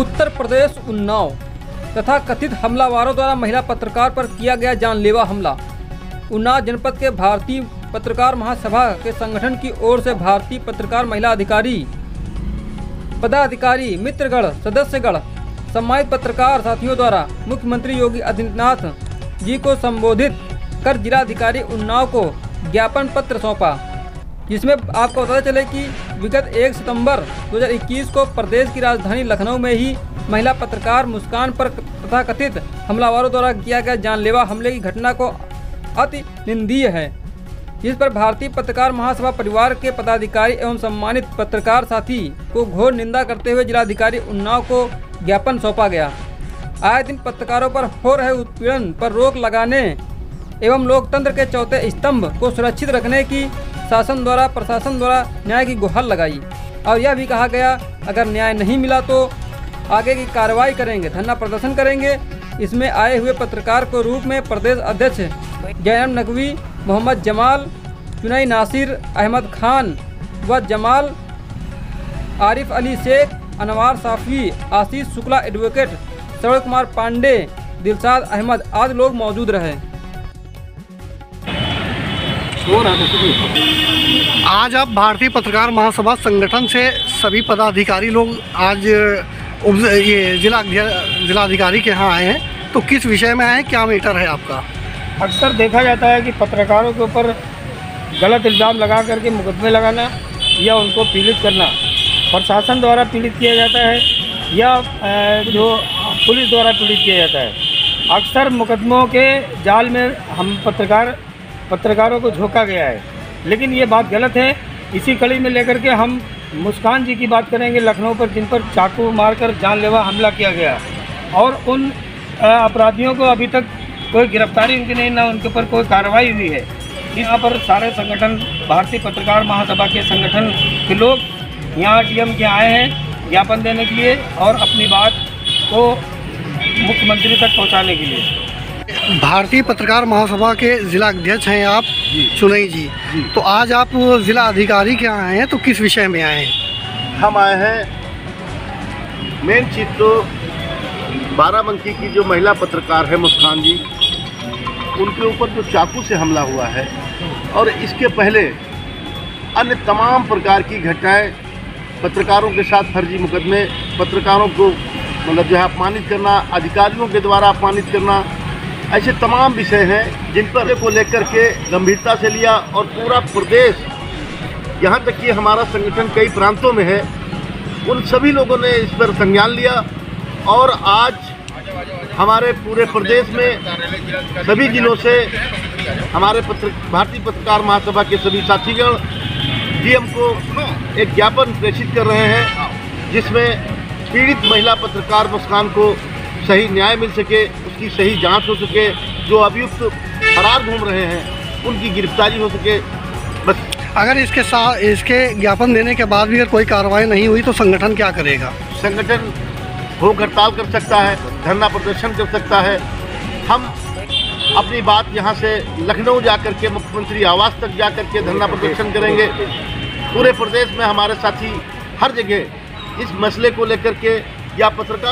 उन्नाव तथा कथित हमलावरों द्वारा महिला पत्रकार पर किया गया जानलेवा हमला। उन्नाव जनपद के भारतीय पत्रकार महासभा के संगठन की ओर से भारतीय पत्रकार महिला अधिकारी, पदाधिकारी, मित्रगण, सदस्यगण, सम्मानित पत्रकार साथियों द्वारा मुख्यमंत्री योगी आदित्यनाथ जी को संबोधित कर जिलाधिकारी उन्नाव को ज्ञापन पत्र सौंपा। जिसमें आपको पता चले कि विगत 1 सितंबर 2021 को प्रदेश की राजधानी लखनऊ में ही महिला पत्रकार मुस्कान पर तथा कथित हमलावरों द्वारा किया गया जानलेवा हमले की घटना को अति निंदनीय है। जिस पर भारतीय पत्रकार महासभा परिवार के पदाधिकारी एवं सम्मानित पत्रकार साथी को घोर निंदा करते हुए जिलाधिकारी उन्नाव को ज्ञापन सौंपा गया। आए दिन पत्रकारों पर हो रहे उत्पीड़न पर रोक लगाने एवं लोकतंत्र के चौथे स्तंभ को सुरक्षित रखने की शासन द्वारा, प्रशासन द्वारा न्याय की गुहार लगाई। और यह भी कहा गया, अगर न्याय नहीं मिला तो आगे की कार्रवाई करेंगे, धरना प्रदर्शन करेंगे। इसमें आए हुए पत्रकार को रूप में प्रदेश अध्यक्ष जैनब नकवी, मोहम्मद जमाल, चुनई नासिर अहमद खान व जमाल आरिफ अली शेख, अनवार साफी, आशीष शुक्ला एडवोकेट, सरोज कुमार पांडे, दिलशाद अहमद आदि लोग मौजूद रहे। आज आप भारतीय पत्रकार महासभा संगठन से सभी पदाधिकारी लोग आज ये जिला जिलाधिकारी के यहाँ आए हैं। तो किस विषय में आए हैं? क्या मीटर है आपका? अक्सर देखा जाता है कि पत्रकारों के ऊपर गलत इल्ज़ाम लगा करके मुकदमे लगाना या उनको पीड़ित करना प्रशासन द्वारा पीड़ित किया जाता है या जो पुलिस द्वारा पीड़ित किया जाता है। अक्सर मुकदमों के जाल में हम पत्रकार पत्रकारों को झोंका गया है। लेकिन ये बात गलत है। इसी कड़ी में लेकर के हम मुस्कान जी की बात करेंगे लखनऊ पर, जिन पर चाकू मारकर जानलेवा हमला किया गया। और उन अपराधियों को अभी तक कोई गिरफ्तारी उनकी नहीं, ना उनके ऊपर कोई कार्रवाई हुई है। यहाँ पर सारे संगठन, भारतीय पत्रकार महासभा के संगठन के लोग यहाँ डीएम के आए हैं ज्ञापन देने के लिए और अपनी बात को मुख्यमंत्री तक पहुँचाने के लिए। भारतीय पत्रकार महासभा के जिला अध्यक्ष हैं आप चुनई जी। तो आज आप जिला अधिकारी के यहाँ आए हैं तो किस विषय में आए हैं? हम आए हैं मेन चीज़ तो बाराबंकी की जो महिला पत्रकार है मुस्कान जी उनके ऊपर जो चाकू से हमला हुआ है और इसके पहले अन्य तमाम प्रकार की घटनाएँ पत्रकारों के साथ फर्जी मुकदमे पत्रकारों को मतलब जो है अपमानित करना अधिकारियों के द्वारा अपमानित करना ऐसे तमाम विषय हैं जिन पर को लेकर के गंभीरता से लिया और पूरा प्रदेश, यहाँ तक कि हमारा संगठन कई प्रांतों में है, उन सभी लोगों ने इस पर संज्ञान लिया और आज हमारे पूरे प्रदेश में सभी जिलों से हमारे पत्र, भारतीय पत्रकार महासभा के सभी साथीगण, डीएम को एक ज्ञापन प्रेषित कर रहे हैं, जिसमें पीड़ित महिला पत्रकार मुस्कान को सही न्याय मिल सके। उसकी सही जाँच हो सके जो अभियुक्त फरार घूम रहे हैं उनकी गिरफ्तारी हो सके। बस। अगर इसके साथ इसके ज्ञापन देने के बाद भी अगर कोई कार्रवाई नहीं हुई तो संगठन क्या करेगा? संगठन भूख हड़ताल कर सकता है धरना प्रदर्शन कर सकता है। हम अपनी बात यहाँ से लखनऊ जा कर के मुख्यमंत्री आवास तक जा कर के धरना प्रदर्शन करेंगे। पूरे प्रदेश में हमारे साथी हर जगह इस मसले को लेकर के या पत्रकार